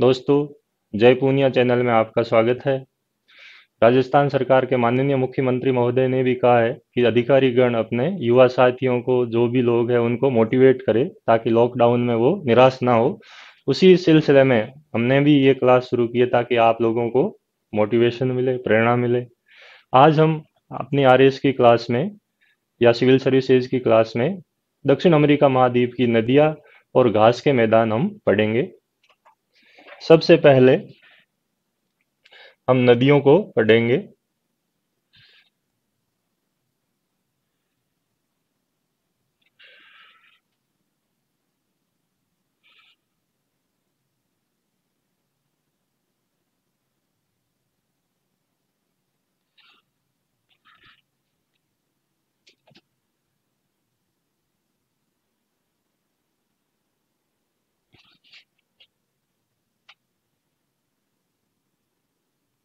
दोस्तों, जय पूनिया चैनल में आपका स्वागत है। राजस्थान सरकार के माननीय मुख्यमंत्री महोदय ने भी कहा है कि अधिकारी गण अपने युवा साथियों को, जो भी लोग हैं, उनको मोटिवेट करें ताकि लॉकडाउन में वो निराश ना हो। उसी सिलसिले में हमने भी ये क्लास शुरू की है ताकि आप लोगों को मोटिवेशन मिले, प्रेरणा मिले। आज हम अपनी आर की क्लास में या सिविल सर्विसेज़ की क्लास में दक्षिण अमेरिका महाद्वीप की नदियाँ और घास के मैदान हम पढ़ेंगे। सबसे पहले हम नदियों को पढ़ेंगे।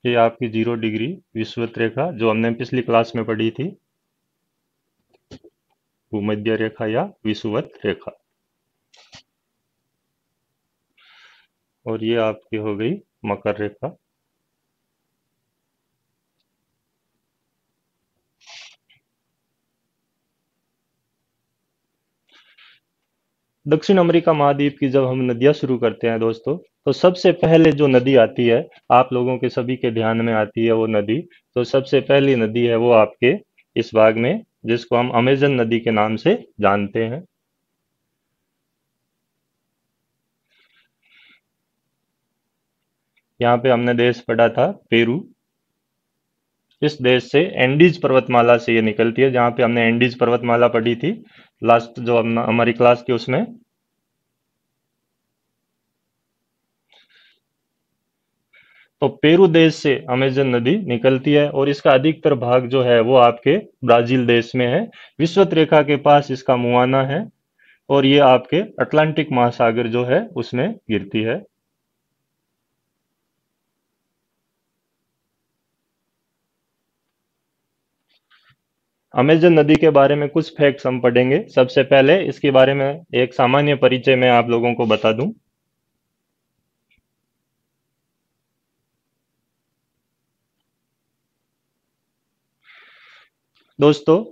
ये आपकी ज़ीरो डिग्री विश्वत रेखा जो हमने पिछली क्लास में पढ़ी थी। भूमध्य रेखा या विश्ववत रेखा और ये आपकी हो गई मकर रेखा दक्षिण अमेरिका महाद्वीप की जब हम नदियाँ शुरू करते हैं दोस्तों तो सबसे पहले जो नदी आती है, आप लोगों के सभी के ध्यान में आती है वो नदी। तो सबसे पहली नदी है वो आपके इस भाग में, जिसको हम अमेजन नदी के नाम से जानते हैं। यहाँ पे हमने देश पढ़ा था, पेरू। इस देश से एंडीज पर्वतमाला से ये निकलती है, जहाँ पे हमने एंडीज पर्वतमाला पढ़ी थी। लास्ट जो हमारी क्लास थी उसमें। तो पेरू देश से अमेजन नदी निकलती है और इसका अधिकतर भाग जो है वो आपके ब्राज़ील देश में है। विश्वत रेखा के पास इसका मुआना है और ये आपके अटलांटिक महासागर जो है उसमें गिरती है। अमेजन नदी के बारे में कुछ फैक्ट्स हम पढ़ेंगे। सबसे पहले इसके बारे में एक सामान्य परिचय मैं आप लोगों को बता दूँ। दोस्तों,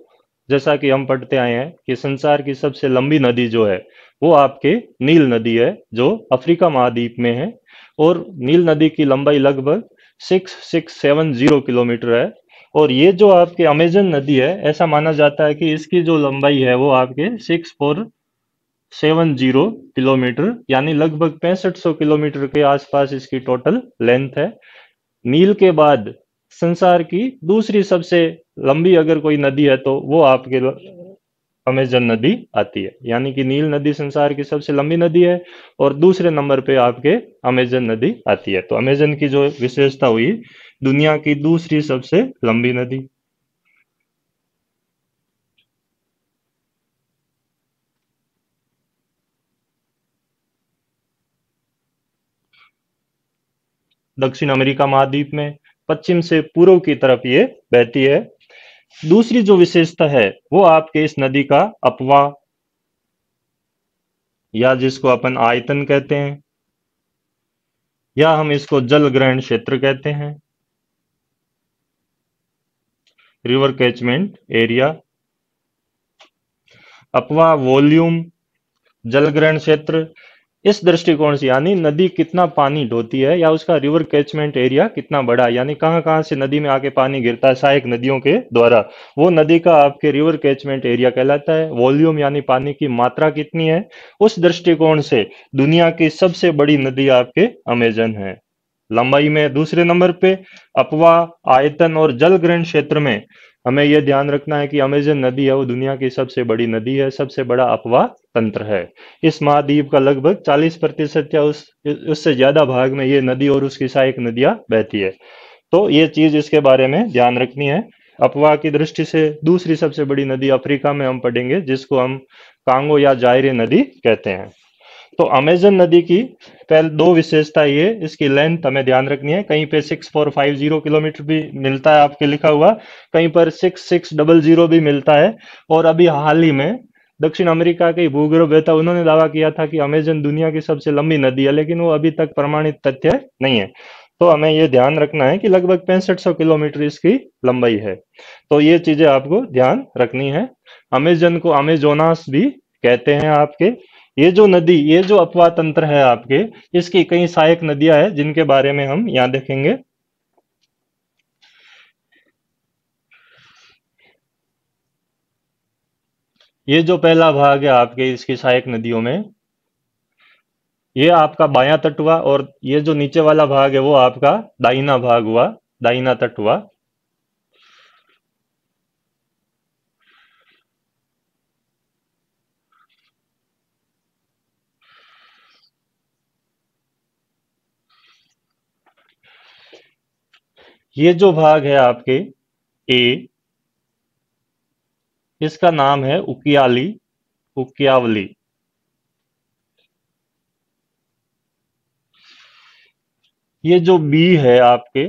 जैसा कि हम पढ़ते आए हैं कि संसार की सबसे लंबी नदी जो है, वो आपके नील नदी है, जो अफ्रीका महाद्वीप में है। और नील नदी की लंबाई लगभग six six seven zero kilometre है। और ये जो आपके अमेजन नदी है, ऐसा माना जाता है कि इसकी जो लंबाई है वो आपके six four seven zero kilometre, यानी लगभग पैंसठ सौ किलोमीटर के आसपास इसकी टोटल लेंथ है। नील के बाद संसार की दूसरी सबसे लंबी अगर कोई नदी है तो वो आपके अमेजन नदी आती है, यानी कि नील नदी संसार की सबसे लंबी नदी है और दूसरे नंबर पे आपके अमेजन नदी आती है। तो अमेजन की जो विशेषता हुई, दुनिया की दूसरी सबसे लंबी नदी। दक्षिण अमेरिका महाद्वीप में पश्चिम से पूर्व की तरफ़ ये बहती है। दूसरी जो विशेषता है, वो आपके इस नदी का अपवा या जिसको अपन आयतन कहते हैं, या हम इसको जल ग्रहण क्षेत्र कहते हैं। रिवर कैचमेंट एरिया अपवा वॉल्यूम जल ग्रहण क्षेत्र इस दृष्टिकोण से, यानी नदी कितना पानी ढोती है या उसका रिवर कैचमेंट एरिया कितना बड़ा है, यानी कहाँ कहाँ से नदी में आके पानी गिरता है सहायक नदियों के द्वारा। वो नदी का आपके रिवर कैचमेंट एरिया कहलाता है। वॉल्यूम यानी पानी की मात्रा कितनी है? उस दृष्टिकोण से, दुनिया की सबसे बड़ी नदी आपके अमेजन है। लंबाई में दूसरे नंबर पे अपवा आयतन और जल ग्रहण क्षेत्र में हमें यह ध्यान रखना है कि अमेजन नदी है, वो दुनिया की सबसे बड़ी नदी है, सबसे बड़ा अपवा तंत्र है। इस महाद्वीप का लगभग 40 प्रतिशत या उस, उससे ज़्यादा भाग में ये नदी और उसकी सहायक नदियाँ बहती है। तो ये चीज़ इसके बारे में ध्यान रखनी है। अपवा की दृष्टि से दूसरी सबसे बड़ी नदी अफ्रीका में हम पढ़ेंगे, जिसको हम कांगो या जायरे नदी कहते हैं। तो अमेजन नदी की पहले, दो विशेषता ये, इसकी लेंथ हमें ध्यान रखनी है। कहीं पे six four five zero kilometre भी मिलता है आपके लिखा हुआ, कहीं पर सिक्स सिक्स डबल ज़ीरो भी मिलता है। और अभी हाल ही में दक्षिण अमेरिका के भूगर्भ बेहता उन्होंने दावा किया था कि अमेजन दुनिया की सबसे लंबी नदी है, लेकिन वो अभी तक प्रमाणित तथ्य नहीं है। तो हमें ये ध्यान रखना है कि लगभग पैंसठ सौ किलोमीटर इसकी लंबाई है। तो ये चीज़ें आपको ध्यान रखनी है। अमेजन को अमेजोनास भी कहते हैं आपके। ये जो नदी, ये जो अपवा तंत्र है आपके, इसकी कई सहायक नदियाँ हैं, जिनके बारे में हम यहाँ देखेंगे। ये जो पहला भाग है आपके इसकी सहायक नदियों में, ये आपका बाया तट हुआ और ये जो नीचे वाला भाग है वो आपका दाइना भाग हुआ दाइना तट हुआ। ये जो भाग है आपके, ए इसका नाम है उकियाली, उकियावली? ये जो बी है आपके,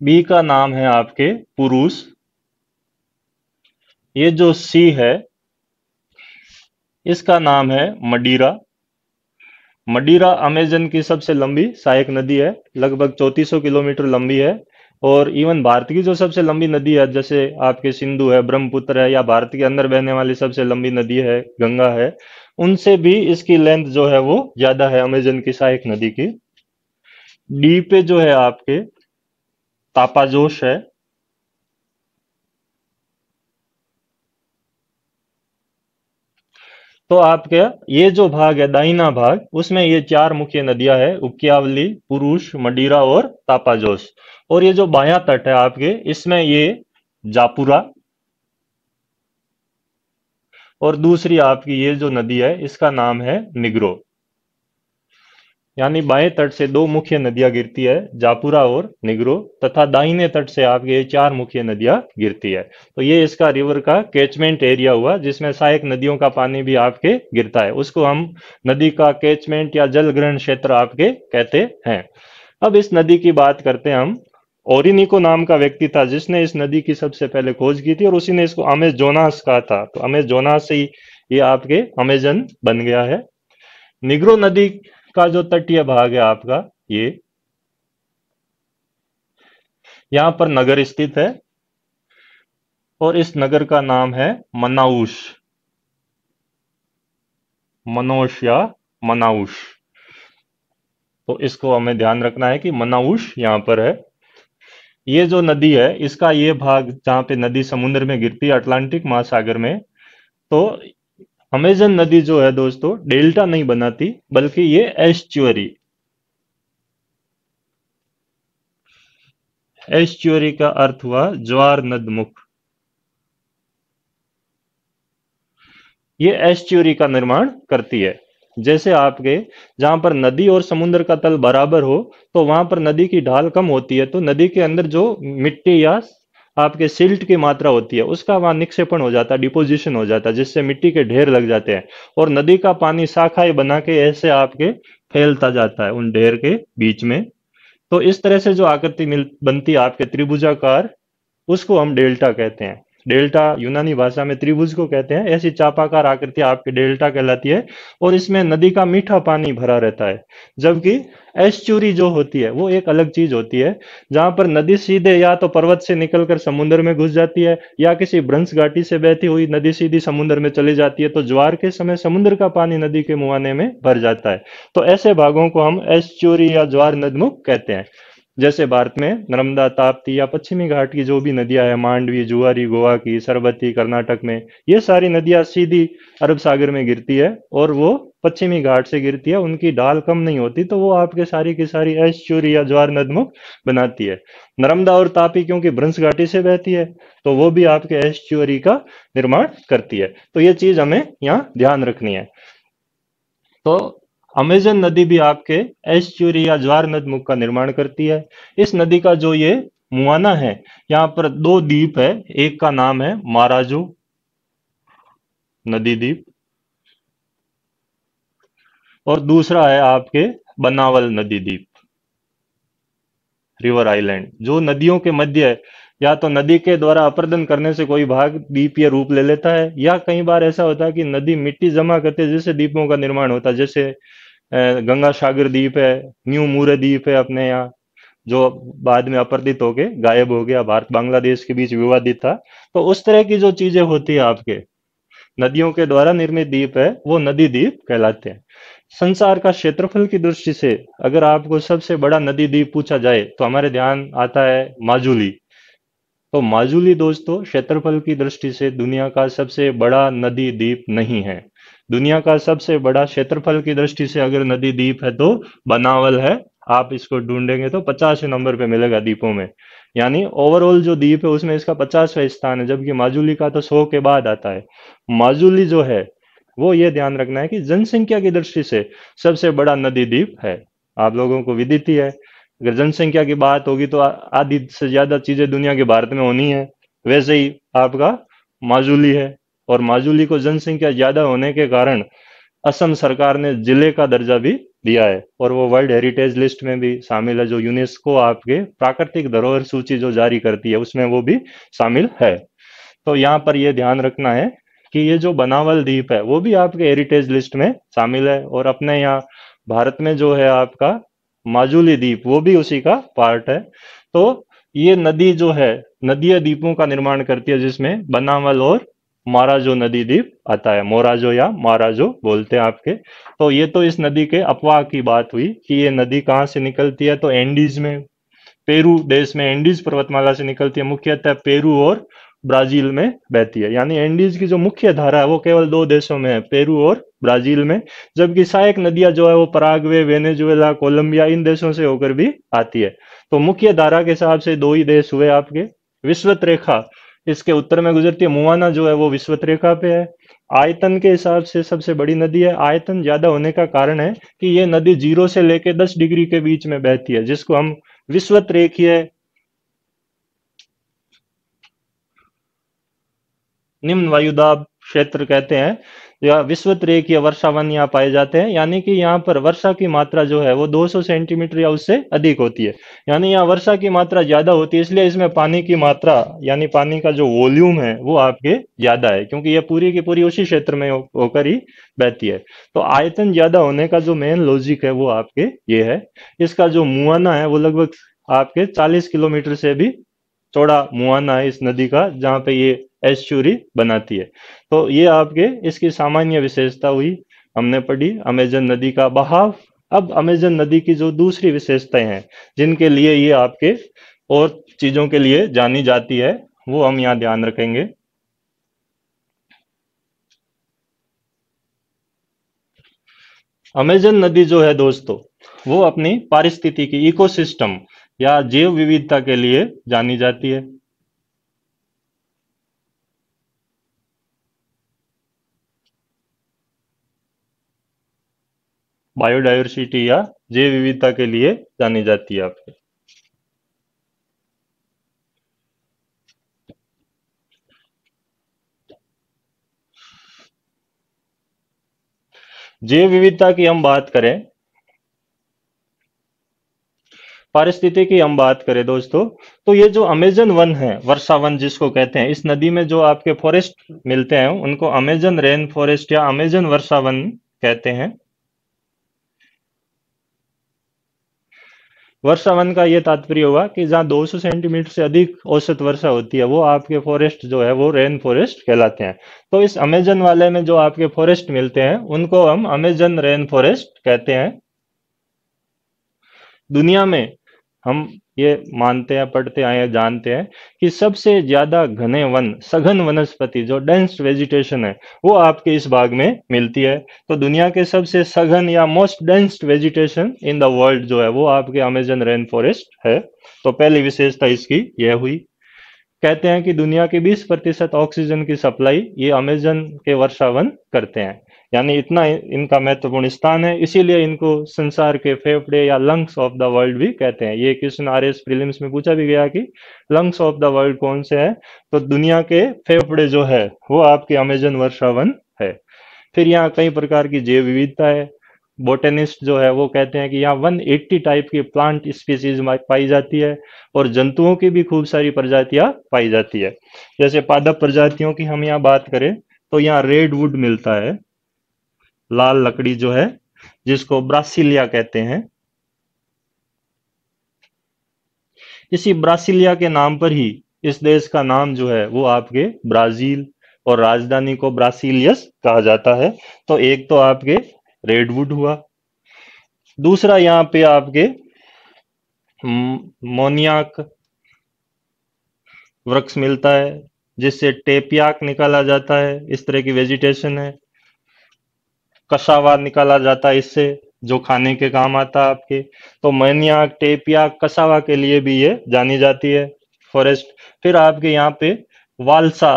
बी का नाम है आपके पुरुष। ये जो सी है, इसका नाम है मडीरा। मडीरा अमेजन की सबसे लंबी सहायक नदी है, लगभग 3400 किलोमीटर लंबी है, और इवन भारत की जो सबसे लंबी नदी है, जैसे आपके सिंधु है, ब्रह्मपुत्र है, या भारत के अंदर बहने वाली सबसे लंबी नदी है, गंगा है, उनसे भी इसकी लेंथ जो है वो ज़्यादा है अमेजन की सहायक नदी की। डी पे जो है आपके तापाजोश है तो आपके ये जो भाग है दाइना भाग, उसमें ये चार मुख्य नदियाँ है, उकियावली, पुरुष, मडीरा और तापाजोश। और ये जो बाया तट है आपके, इसमें ये जापुरा और दूसरी आपकी ये जो नदी है, इसका नाम है निग्रो। यानी बाएँ तट से दो मुख्य नदियाँ गिरती है, जापुरा और निग्रो, तथा दाहिने तट से आपके चार मुख्य नदियाँ गिरती है। तो ये इसका रिवर का कैचमेंट एरिया हुआ, जिसमें सहायक नदियों का पानी भी आपके गिरता है। उसको हम नदी का कैचमेंट या जल ग्रहण क्षेत्र आपके कहते हैं। अब इस नदी की बात करते हैं हम। ओरिनिको नाम का व्यक्ति था, जिसने इस नदी की सबसे पहले खोज की थी, और उसी ने इसको अमेजोनास कहा था। तो अमेजोनास से ही ये आपके अमेजन बन गया है। निग्रो नदी का जो तटीय भाग है आपका, ये यहाँ पर नगर स्थित है और इस नगर का नाम है मनाउश। मनोश या मनाउश। तो इसको हमें ध्यान रखना है कि मनाउश यहाँ पर है। ये जो नदी है, इसका ये भाग जहाँ पे नदी समुद्र में गिरती है, अटलांटिक महासागर में तो अमेजन नदी जो है दोस्तों, डेल्टा नहीं बनाती, बल्कि ये एस्च्युअरी एस्च्युअरी का अर्थ हुआ ज्वार नदमुख। ये एस्च्युअरी का निर्माण करती है। जैसे आपके जहाँ पर नदी और समुद्र का तल बराबर हो तो वहाँ पर नदी की ढाल कम होती है तो नदी के अंदर जो मिट्टी या आपके सिल्ट की मात्रा होती है, उसका वहाँ निक्षेपण हो जाता है डिपोजिशन हो जाता है, जिससे मिट्टी के ढेर लग जाते हैं। और नदी का पानी शाखाएँ बना के ऐसे आपके फैलता जाता है उन ढेर के बीच में। तो इस तरह से जो आकृति मिल, बनती है आपके त्रिभुजाकार, उसको हम डेल्टा कहते हैं। डेल्टा यूनानी भाषा में त्रिभुज को कहते हैं। ऐसी चापाकार आकृति आपके डेल्टा कहलाती है और इसमें नदी का मीठा पानी भरा रहता है, जबकि एस्चुरी जो होती है, वो एक अलग चीज़ होती है, जहाँ पर नदी सीधे या तो पर्वत से निकलकर समुद्र में घुस जाती है, या किसी ब्रंश घाटी से बहती हुई नदी सीधी समुद्र में चली जाती है तो ज्वार के समय समुद्र का पानी नदी के मुआने में भर जाता है। तो ऐसे भागों को हम एस्चुरी या ज्वार नदमुख कहते हैं। जैसे भारत में नर्मदा, ताप्ती या पश्चिमी घाट की जो भी नदियाँ हैं, मांडवी, जुआरी, गोवा की, सरबती, कर्नाटक में, ये सारी नदियाँ सीधी अरब सागर में गिरती है और वो पश्चिमी घाट से गिरती है। उनकी ढाल कम नहीं होती तो वो आपके सारी की सारी ऐश्चुरी या ज्वार नदमुख बनाती है। नर्मदा और तापी क्योंकि भ्रंश घाटी से बहती है तो वो भी आपके ऐश्चुरी का निर्माण करती है। तो ये चीज़ हमें यहाँ ध्यान रखनी है। तो अमेजन नदी भी आपके एस्चुरी या ज्वार नदमुख का निर्माण करती है। इस नदी का जो ये मुआना है, यहाँ पर दो द्वीप है, एक का नाम है माराजू नदी द्वीप और दूसरा है आपके बनावल नदी द्वीप, रिवर आइलैंड। जो नदियों के मध्य या तो नदी के द्वारा अपर्दन करने से कोई भाग द्वीप या रूप ले लेता है, या कई बार ऐसा होता है कि नदी मिट्टी जमा करते है, जिससे द्वीपों का निर्माण होता है, जैसे गंगा सागर द्वीप है, न्यू मूरे द्वीप है अपने यहाँ, जो बाद में अपर्दित हो गए गायब हो गया, भारत, बांग्लादेश के बीच विवादित था। तो उस तरह की जो चीज़ें होती है आपके, नदियों के द्वारा निर्मित द्वीप है, वो नदी द्वीप कहलाते हैं। संसार का क्षेत्रफल की दृष्टि से अगर आपको सबसे बड़ा नदी द्वीप पूछा जाए तो हमारे ध्यान आता है माजुली। तो माजुली दोस्तों, क्षेत्रफल की दृष्टि से दुनिया का सबसे बड़ा नदी द्वीप नहीं है। दुनिया का सबसे बड़ा क्षेत्रफल की दृष्टि से अगर नदी द्वीप है तो बनावल है, आप इसको ढूंढेंगे तो पचास नंबर पे मिलेगा द्वीपों में। यानी ओवरऑल जो द्वीप है, उसमें इसका पचासवा स्थान है, जबकि माजुली का तो सौ के बाद आता है। माजुली जो है, वो ये ध्यान रखना है कि जनसंख्या की दृष्टि से सबसे बड़ा नदी द्वीप है। आप लोगों को विदित ही है। अगर जनसंख्या की बात होगी तो आधी से ज़्यादा चीज़ें दुनिया के भारत में होनी है। वैसे ही आपका माजुली है। और माजुली को जनसंख्या ज़्यादा होने के कारण असम सरकार ने ज़िले का दर्जा भी दिया है और वो वर्ल्ड हेरिटेज लिस्ट में भी शामिल है, जो यूनेस्को आपके प्राकृतिक धरोहर सूची जो जारी करती है, उसमें वो भी शामिल है। तो यहाँ पर यह ध्यान रखना है कि ये जो बनावल द्वीप है, वो भी आपके हेरिटेज लिस्ट में शामिल है और अपने यहाँ भारत में जो है आपका माजुली द्वीप, वो भी उसी का पार्ट है। तो ये नदी जो है, नदीय द्वीपों का निर्माण करती है, जिसमें बनावल और माराजो नदी द्वीप आता है। मोराजो या माराजो बोलते हैं आपके। तो ये तो इस नदी के अपवाह की बात हुई कि ये नदी कहाँ से निकलती है। तो एंडीज में, पेरू देश में एंडीज पर्वतमाला से निकलती है। मुख्यतः पेरू और ब्राज़ील में बहती है। यानी एंडीज की जो मुख्य धारा है, वो केवल दो देशों में है, पेरू और ब्राज़ील में। जबकि सहायक नदियाँ जो है, वो पराग्वे, वेनेजुएला, कोलंबिया, इन देशों से होकर भी आती है। तो मुख्य धारा के हिसाब से दो ही देश हुए आपके। विश्वत रेखा इसके उत्तर में गुजरती है, मुआना जो है वो विश्वत रेखा पे है। आयतन के हिसाब से सबसे बड़ी नदी है। आयतन ज़्यादा होने का कारण है कि ये नदी ज़ीरो से लेके दस डिग्री के बीच में बहती है, जिसको हम विश्वत रेखीय निम्न वायुदाब क्षेत्र कहते हैं। या विश्वत रेखीय वर्षावन यहाँ पाए जाते हैं। यानी कि यहाँ पर वर्षा की मात्रा जो है वो 200 सेंटीमीटर या उससे अधिक होती है। यानी यहाँ वर्षा की मात्रा ज़्यादा होती है, इसलिए इसमें पानी की मात्रा, यानी पानी का जो वॉल्यूम है वो आपके ज़्यादा है, क्योंकि ये पूरी की पूरी उसी क्षेत्र में होकर ही बहती है। तो आयतन ज़्यादा होने का जो मेन लॉजिक है वो आपके ये है। इसका जो मुआना है वो लगभग आपके चालीस किलोमीटर से भी चौड़ा मुआना है इस नदी का, जहाँ पे ये एस्चुरी बनाती है। तो ये आपके इसकी सामान्य विशेषता हुई, हमने पढ़ी, अमेजन नदी का बहाव। अब अमेजन नदी की जो दूसरी विशेषताएँ हैं, जिनके लिए ये आपके और चीज़ों के लिए जानी जाती है, वो हम यहाँ ध्यान रखेंगे। अमेजन नदी जो है दोस्तों, वो अपनी पारिस्थिति की इकोसिस्टम या जैव विविधता के लिए जानी जाती है। बायोडाइवर्सिटी या जैव विविधता के लिए जानी जाती है आपके। जैव विविधता की हम बात करें पारिस्थिति की हम बात करें दोस्तों तो ये जो अमेजन वन है, वर्षा वन जिसको कहते हैं, इस नदी में जो आपके फॉरेस्ट मिलते हैं, उनको अमेजन रेन फॉरेस्ट या अमेजन वर्षा वन कहते हैं। वर्षा वन का ये तात्पर्य हुआ कि जहाँ 200 सेंटीमीटर से अधिक औसत वर्षा होती है, वो आपके फॉरेस्ट जो है, वो रेन फॉरेस्ट कहलाते हैं। तो इस अमेजन वाले में जो आपके फॉरेस्ट मिलते हैं, उनको हम अमेजन रेन फॉरेस्ट कहते हैं। दुनिया में हम ये मानते हैं, पढ़ते आए हैं जानते हैं कि सबसे ज़्यादा घने वन, सघन वनस्पति जो डेंस वेजिटेशन है, वो आपके इस भाग में मिलती है। तो दुनिया के सबसे सघन या most dense vegetation in the world जो है, वो आपके अमेजन रेन फॉरेस्ट है। तो पहली विशेषता इसकी यह हुई। कहते हैं कि दुनिया के 20 प्रतिशत ऑक्सीजन की सप्लाई ये अमेजन के वर्षावन करते हैं। यानी इतना इनका महत्वपूर्ण स्थान है। इसीलिए इनको संसार के फेफड़े या लंग्स ऑफ़ द वर्ल्ड भी कहते हैं। ये क्वेश्चन आर एस प्रिलिम्स में पूछा भी गया कि लंग्स ऑफ़ द वर्ल्ड कौन से है? तो दुनिया के फेफड़े जो है, वो आपके अमेजन वर्षावन है। फिर यहाँ कई प्रकार की जैव विविधता है। बोटेनिस्ट जो है, वो कहते हैं कि यहाँ 180 टाइप की प्लांट स्पीसीज पाई जाती है और जंतुओं की भी खूब सारी प्रजातियाँ पाई जाती है। जैसे पादप प्रजातियों की हम यहाँ बात करें तो यहाँ रेड वुड मिलता है। लाल लकड़ी जो है, जिसको ब्रासिलिया कहते हैं। इसी ब्रासिलिया के नाम पर ही इस देश का नाम जो है, वो आपके ब्राज़ील और राजधानी को ब्रासिलियस कहा जाता है। तो एक तो आपके रेडवुड हुआ। दूसरा यहाँ पे आपके मोनियाक वृक्ष मिलता है, जिससे टेपियाक निकाला जाता है। इस तरह की वेजिटेशन है। कसावा निकाला जाता है इससे, जो खाने के काम आता है आपके। तो मैनियाक टेपिया, कसावा के लिए भी ये जानी जाती है। फॉरेस्ट, फिर आपके यहाँ पे वालसा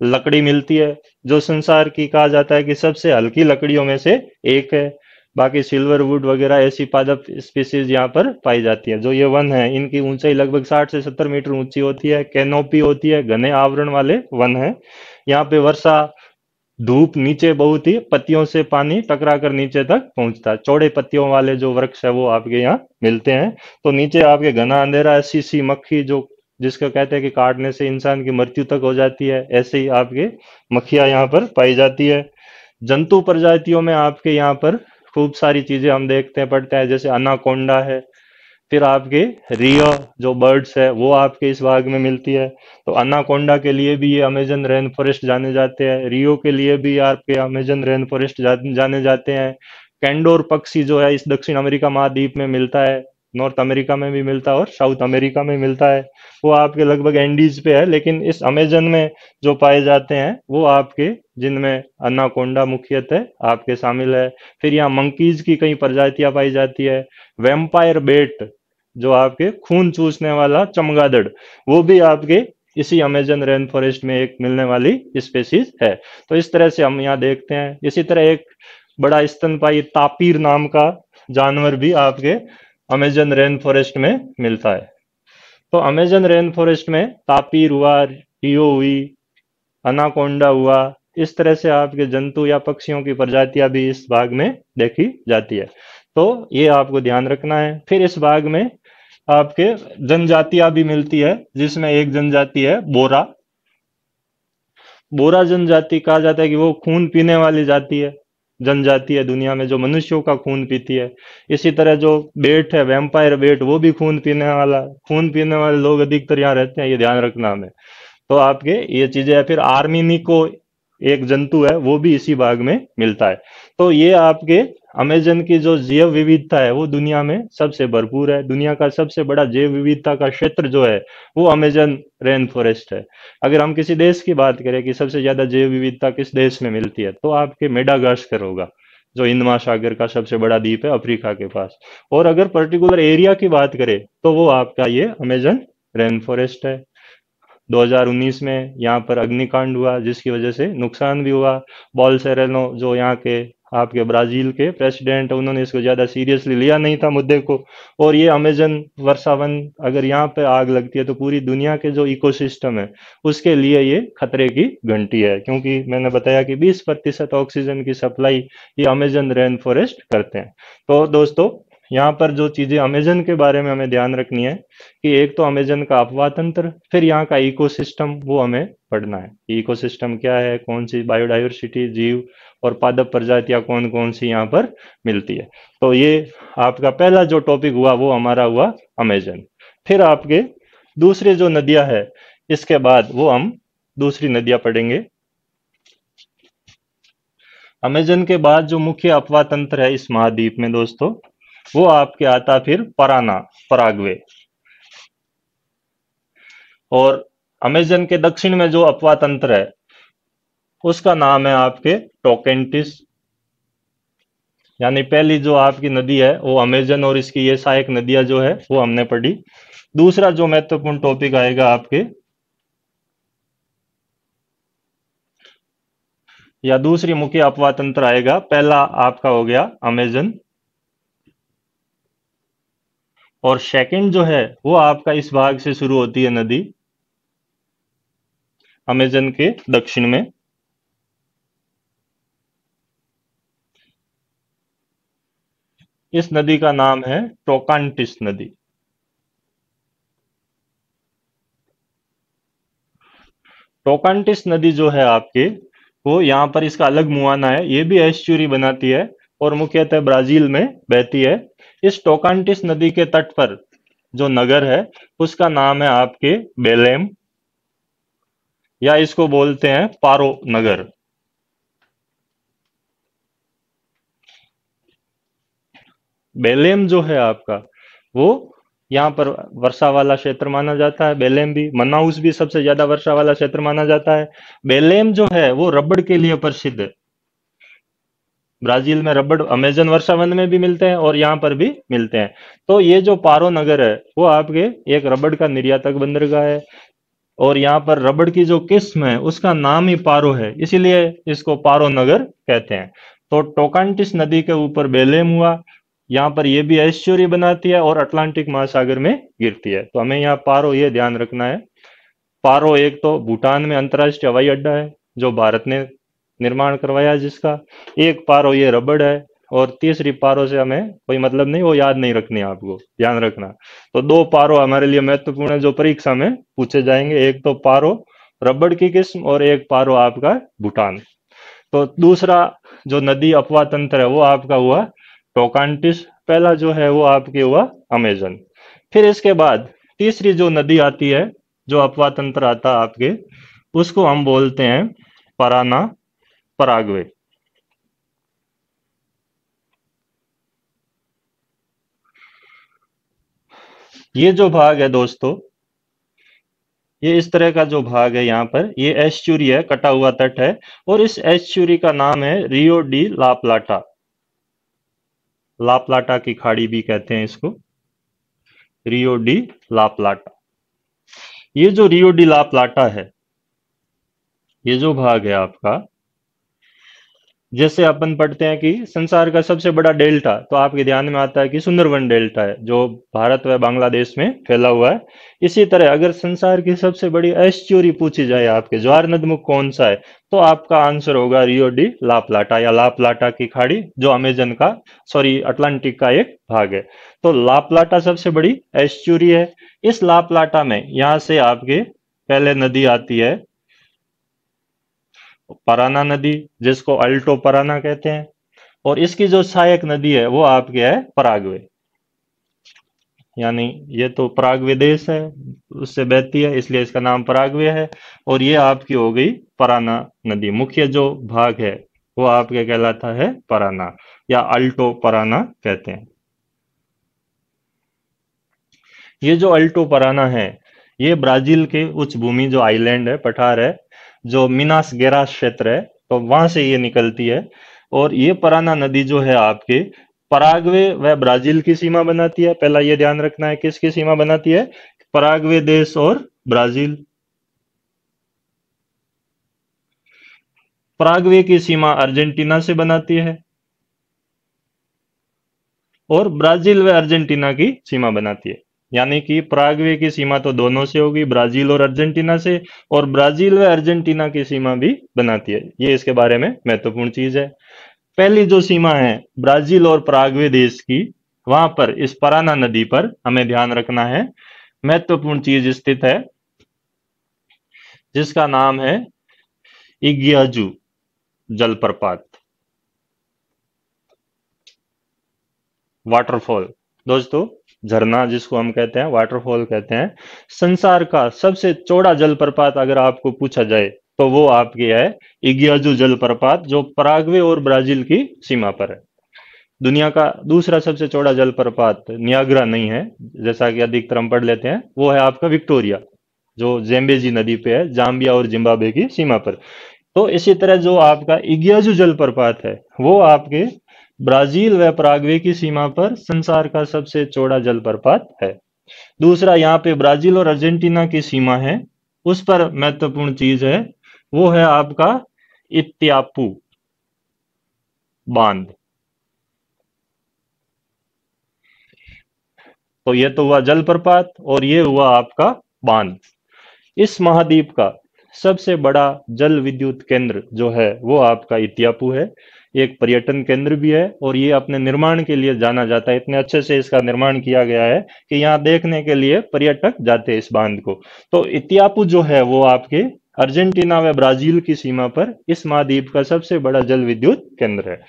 लकड़ी मिलती है, जो संसार की कहा जाता है कि सबसे हल्की लकड़ियों में से एक है। बाकी सिल्वर वुड वगैरह ऐसी पादप स्पीसीज यहाँ पर पाई जाती है, जो ये वन है। इनकी ऊंचाई लगभग 60 से 70 मीटर ऊँची होती है, कैनोपी होती है, घने आवरण वाले वन है। यहाँ पे वर्षा धूप नीचे बहुत ही पत्तियों से पानी टकरा कर नीचे तक पहुँचता। है चौड़े पत्तियों वाले जो वृक्ष है वो आपके यहाँ मिलते हैं। तो नीचे आपके घना अंधेरा ऐसी सी मक्खी जो, जिसको कहते हैं कि काटने से इंसान की मृत्यु तक हो जाती है, ऐसे ही आपके मक्खियाँ यहाँ पर पाई जाती है। जंतु प्रजातियों में आपके यहाँ पर खूब सारी चीज़ें हम देखते हैं, पढ़ते हैं, जैसे अनाकोंडा है फिर आपके रियो, जो बर्ड्स है, वो आपके इस भाग में मिलती है। तो अनाकोंडा के लिए भी ये अमेजन रेन फॉरेस्ट जाने जाते हैं। रियो के लिए भी आपके अमेजन रेन फॉरेस्ट जाने जाते हैं। कैंडोर पक्षी जो है, इस दक्षिण अमेरिका महाद्वीप में मिलता है। नॉर्थ अमेरिका में भी मिलता है और साउथ अमेरिका में मिलता है। वो आपके लगभग एंडीज पे है, लेकिन इस अमेजन में जो पाए जाते हैं, वो आपके, जिनमें अन्नाकोंडा मुख्यत आपके शामिल है। फिर यहाँ मंकीज की कई प्रजातियाँ पाई जाती है। वेम्पायर बेट जो आपके खून चूसने वाला चमगादड़ वो भी आपके इसी अमेजन रेन फॉरेस्ट में एक मिलने वाली स्पेसीज है। तो इस तरह से हम यहाँ देखते हैं। इसी तरह एक बड़ा स्तनपाई तापीर नाम का जानवर भी आपके अमेजन रेन फॉरेस्ट में मिलता है। तो अमेजन रेन फॉरेस्ट में तापीर हुआ रियो हुई, अनाकोंडा हुआ, इस तरह से आपके जंतु या पक्षियों की प्रजातियाँ भी इस भाग में देखी जाती है। तो ये आपको ध्यान रखना है। फिर इस भाग में आपके जनजातियाँ भी मिलती है, जिसमें एक जनजाति है बोरा। बोरा जनजाति कहा जाता है कि वो खून पीने वाली जाति है, जनजाति है दुनिया में जो मनुष्यों का खून पीती है। इसी तरह जो बेट है वेम्पायर बेट, वो भी खून पीने वाला, खून पीने वाले लोग अधिकतर यहाँ रहते हैं, ये ध्यान रखना हमें। तो आपके ये चीज़ें है, फिर आर्मीनी को एक जंतु है, वो भी इसी भाग में मिलता है। तो ये आपके अमेजन की जो जैव विविधता है, वो दुनिया में सबसे भरपूर है। दुनिया का सबसे बड़ा जैव विविधता का क्षेत्र जो है, वो अमेजन रेन फॉरेस्ट है। अगर हम किसी देश की बात करें कि सबसे ज़्यादा जैव विविधता किस देश में मिलती है तो आपके मेडागास्कर होगा, जो हिंद महासागर का सबसे बड़ा द्वीप है, अफ्रीका के पास। और अगर पर्टिकुलर एरिया की बात करें तो वो आपका ये अमेजन रेन फॉरेस्ट है। 2019 में यहाँ पर अग्निकांड हुआ, जिसकी वजह से नुकसान भी हुआ। बॉल सेरेनो जो यहाँ के आपके ब्राज़ील के प्रेसिडेंट, उन्होंने इसको ज़्यादा सीरियसली लिया नहीं था मुद्दे को। और ये अमेजन वर्षावन, अगर यहाँ पे आग लगती है तो पूरी दुनिया के जो इकोसिस्टम है, उसके लिए ये खतरे की घंटी है। क्योंकि मैंने बताया कि 20 प्रतिशत ऑक्सीजन की सप्लाई ये अमेजन रेन फॉरेस्ट करते हैं। तो दोस्तों, यहाँ पर जो चीज़ें अमेजन के बारे में हमें ध्यान रखनी है कि एक तो अमेजन का अफवाह तंत्र फिर यहाँ का इकोसिस्टम वो हमें पढ़ना है। इकोसिस्टम क्या है? कौन सी बायोडाइवर्सिटी जीव और पादप प्रजातियाँ कौन कौन सी यहाँ पर मिलती है। तो ये आपका पहला जो टॉपिक हुआ, वो हमारा हुआ अमेजन फिर आपके दूसरी जो नदियाँ है, इसके बाद वो हम दूसरी नदियाँ पढ़ेंगे। अमेजन के बाद जो मुख्य अपवा तंत्र है इस महाद्वीप में दोस्तों, वो आपके आता फिर पराना पराग्वे और अमेजन के दक्षिण में जो अपवा तंत्र है उसका नाम है आपके टोकेंटिस। यानी पहली जो आपकी नदी है, वो अमेजन, और इसकी ये सहायक नदियाँ जो है, वो हमने पढ़ी। दूसरा जो महत्वपूर्ण टॉपिक आएगा आपके, या दूसरी मुख्य अपवा तंत्र आएगा, पहला आपका हो गया अमेजन। और सेकंड जो है, वो आपका इस भाग से शुरू होती है नदी, अमेजन के दक्षिण में। इस नदी का नाम है टोकांटिस नदी। टोकांटिस नदी जो है आपके, वो यहाँ पर इसका अलग मुआना है, ये भी एस्चुरी बनाती है और मुख्यतः ब्राज़ील में बहती है। इस टोकांटिस नदी के तट पर जो नगर है, उसका नाम है आपके बेलेम, या इसको बोलते हैं पारो नगर। बेलेम जो है आपका, वो यहाँ पर वर्षा वाला क्षेत्र माना जाता है, बेलेम भी मनाउस भी सबसे ज़्यादा वर्षा वाला क्षेत्र माना जाता है। बेलेम जो है, वो रबड़ के लिए प्रसिद्ध। है ब्राज़ील में रबड़, अमेजन वर्षावन में भी मिलते हैं और यहाँ पर भी मिलते हैं। तो ये जो पारो नगर है, वो आपके एक रबड़ का निर्यातक बंदरगाह है। और यहाँ पर रबड़ की जो किस्म है, उसका नाम ही पारो है, इसीलिए इसको पारो नगर कहते हैं। तो टोकांटिस नदी के ऊपर बेलेम हुआ यहाँ पर यह भी ऐश्वर्य बनाती है और अटलांटिक महासागर में गिरती है। तो हमें यहाँ पारो ये ध्यान रखना है। पारो एक तो भूटान में अंतर्राष्ट्रीय हवाई अड्डा है, जो भारत ने निर्माण करवाया जिसका। एक पारो ये रबड़ है और तीसरी पारो से हमें कोई मतलब नहीं, वो याद नहीं रखनी आपको, ध्यान रखना। तो दो पारो हमारे लिए महत्वपूर्ण है, जो परीक्षा में पूछे जाएँगे। एक तो पारो रबड़ की किस्म और एक पारो आपका भूटान। तो दूसरा जो नदी अपवा तंत्र है, वो आपका हुआ टोकांटिस, पहला जो है वो आपके हुआ अमेजन। फिर इसके बाद तीसरी जो नदी आती है, जो अपवा तंत्र आता है आपके, उसको हम बोलते हैं पराना परागवे। ये जो भाग है दोस्तों, ये इस तरह का जो भाग है यहाँ पर, ये एस्चुरी है, कटा हुआ तट है, और इस एस्चुरी का नाम है रियो डी लाप्लाटा। लाप्लाटा की खाड़ी भी कहते हैं इसको। रियो डी लाप्लाटा ये जो रियो डी लाप्लाटा है, ये जो भाग है आपका जैसे अपन पढ़ते हैं कि संसार का सबसे बड़ा डेल्टा तो आपके ध्यान में आता है कि सुंदरवन डेल्टा है, जो भारत व बांग्लादेश में फैला हुआ है। इसी तरह अगर संसार की सबसे बड़ी एस्च्योरी पूछी जाए आपके, ज्वार नदमुख कौन सा है तो आपका आंसर होगा रियो डी लाप्लाटा, या लापलाटा की खाड़ी, जो अमेजन का, सॉरी, अटलांटिक का एक भाग है। तो लापलाटा सबसे बड़ी एस्च्योरी है। इस लापलाटा में यहाँ से आपके पहले नदी आती है पराना नदी, जिसको अल्टो पराना कहते हैं, और इसकी जो सहायक नदी है, वो आपके है परागवे। यानी ये तो परागवे देश है, उससे बहती है, इसलिए इसका नाम परागवे है, और ये आपकी हो गई पराना नदी। मुख्य जो भाग है, वो आपके कहलाता है पराना, या अल्टो पराना कहते हैं। ये जो अल्टो पराना है, ये ब्राज़ील के उच्च भूमि जो आइलैंड है, पठार है जो मिनास गेरास क्षेत्र है तो वहाँ से ये निकलती है। और ये पराना नदी जो है आपके, परागवे व ब्राज़ील की सीमा बनाती है। पहला ये ध्यान रखना है किसकी सीमा बनाती है? परागवे देश और ब्राज़ील। परागवे की सीमा अर्जेंटीना से बनाती है और ब्राज़ील व अर्जेंटीना की सीमा बनाती है। यानी कि प्रागवे की सीमा तो दोनों से होगी, ब्राज़ील और अर्जेंटीना से, और ब्राज़ील व अर्जेंटीना की सीमा भी बनाती है। ये इसके बारे में महत्वपूर्ण चीज़ है। पहली जो सीमा है, ब्राज़ील और प्रागवे देश की, वहाँ पर, इस पराना नदी पर हमें ध्यान रखना है। महत्वपूर्ण चीज़ स्थित है, जिसका नाम है इगियाजू जलप्रपात। वाटरफॉल दोस्तों झरना जिसको हम कहते हैं वाटरफॉल कहते हैं, संसार का सबसे चौड़ा जलप्रपात अगर आपको पूछा जाए तो वो आपकी है इगियाजू जलप्रपात, जो पराग्वे और ब्राज़ील की सीमा पर है। दुनिया का दूसरा सबसे चौड़ा जलप्रपात नियाग्रा नहीं है, जैसा कि अधिकतर हम पढ़ लेते हैं, वो है आपका विक्टोरिया, जो जेम्बेजी नदी पे है, जाम्बिया और जिम्बाब्वे की सीमा पर। तो इसी तरह जो आपका इगियाजू जलप्रपात है, वो आपके ब्राज़ील व पराग्वे की सीमा पर संसार का सबसे चौड़ा जलप्रपात है। दूसरा, यहाँ पे ब्राज़ील और अर्जेंटीना की सीमा है। उस पर महत्वपूर्ण चीज़ है, वो है आपका इत्यापू बाँध। तो ये तो हुआ जलप्रपात और ये हुआ आपका बाँध। इस महाद्वीप का सबसे बड़ा जल विद्युत केंद्र जो है, वो आपका इत्यापू है। एक पर्यटन केंद्र भी है और ये अपने निर्माण के लिए जाना जाता है। इतने अच्छे से इसका निर्माण किया गया है कि यहाँ देखने के लिए पर्यटक जाते हैं इस बाँध को। तो इतियापू जो है वो आपके अर्जेंटीना व ब्राज़ील की सीमा पर इस महाद्वीप का सबसे बड़ा जल विद्युत केंद्र है।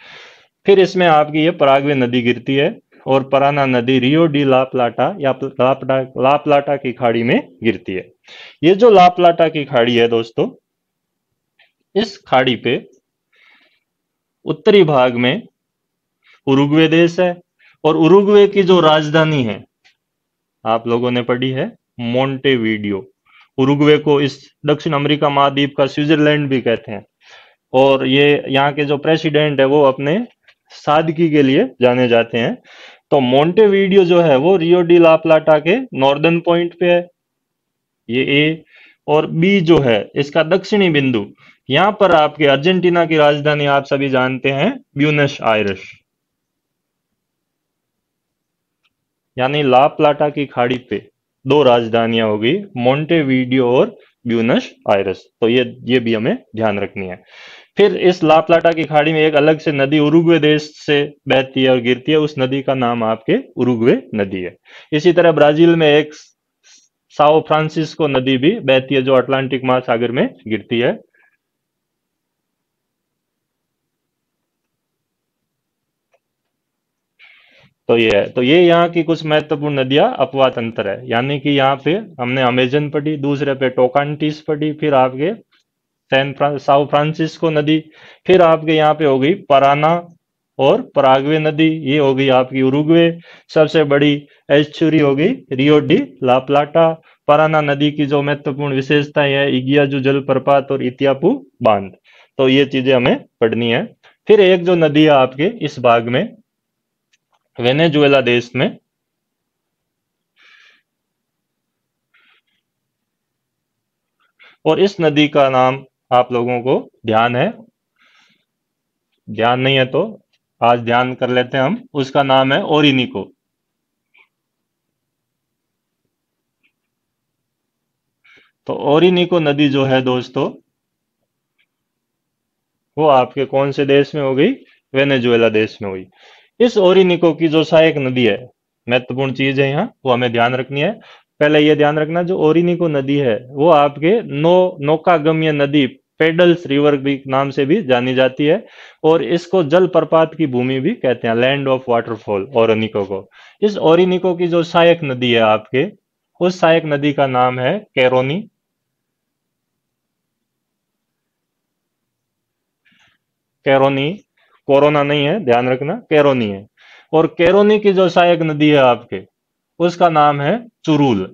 फिर इसमें आपकी ये परागवे नदी गिरती है और पराना नदी रियो डी लापलाटा या लापटा लाप्लाटा की खाड़ी में गिरती है। ये जो लापलाटा की खाड़ी है दोस्तों, इस खाड़ी पे उत्तरी भाग में उरुग्वे देश है और उरुग्वे की जो राजधानी है, आप लोगों ने पढ़ी है मोन्टेवीडियो उरुग्वे को इस दक्षिण अमेरिका महाद्वीप का स्विट्जरलैंड भी कहते हैं। और ये यहाँ के जो प्रेसिडेंट है, वो अपने सादगी के लिए जाने जाते हैं। तो मोन्टेवीडियो जो है, वो रियो डी लाप्लाटा के नॉर्दर्न पॉइंट पे है। ये ए और बी जो है, इसका दक्षिणी बिंदु यहाँ पर आपके अर्जेंटीना की राजधानी आप सभी जानते हैं ब्यूनस आयरस यानी ला प्लाटा की खाड़ी पे दो राजधानियाँ होगी मोन्टेवीडियो और ब्यूनस आयरस तो ये ये भी हमें ध्यान रखनी है। फिर इस ला प्लाटा की खाड़ी में एक अलग से नदी उरुग्वे देश से बहती है और गिरती है, उस नदी का नाम आपके उरुग्वे नदी है। इसी तरह ब्राज़ील में एक साओ फ्रांसिस्को नदी भी बहती है, जो अटलांटिक महासागर में गिरती है। तो ये है। तो ये यहाँ की कुछ महत्वपूर्ण नदियाँ अपवाद अंतर है। यानी कि यहाँ पे हमने अमेजन पढ़ी, दूसरे पे टोकांटीस पढ़ी, फिर आपके सैन साउ फ्रांसिस्को नदी, फिर आपके यहाँ पे हो गई पराना और परागवे नदी, ये हो गई आपकी उरुग्वे, सबसे बड़ी एस्चुरी हो गई रियो डी लाप्लाटा पराना नदी की जो महत्वपूर्ण विशेषताएँ है, इगियाजू जलप्रपात और इतियापू बाँध। तो ये चीज़ें हमें पढ़नी है। फिर एक जो नदी है आपके इस भाग में वेनेजुएला देश में? और इस नदी का नाम आप लोगों को ध्यान है। ध्यान नहीं है तो आज ध्यान कर लेते हैं हम। उसका नाम है ओरिनिको। तो ओरिनिको नदी जो है दोस्तों, वो आपके कौन से देश में हो गई? वेनेजुएला देश में हुई। इस ओरिनिको की जो सहायक नदी है, महत्वपूर्ण चीज़ है यहाँ, वो हमें ध्यान रखनी है। पहले ये ध्यान रखना, जो ओरिनिको नदी है, वो आपके नो, नौकागम्य नदी, पेडल्स रिवर भी नाम से भी जानी जाती है, और इसको जल प्रपात की भूमि भी कहते हैं लैंड ऑफ़ वाटरफॉल ओरिनिको को। इस ओरिनिको की जो सहायक नदी है आपके, उस सहायक नदी का नाम है कैरोनी। कैरोनी कोरोना नहीं है, ध्यान रखना, कैरोनी है। और कैरोनी की जो सहायक नदी है आपके, उसका नाम है चुरूल।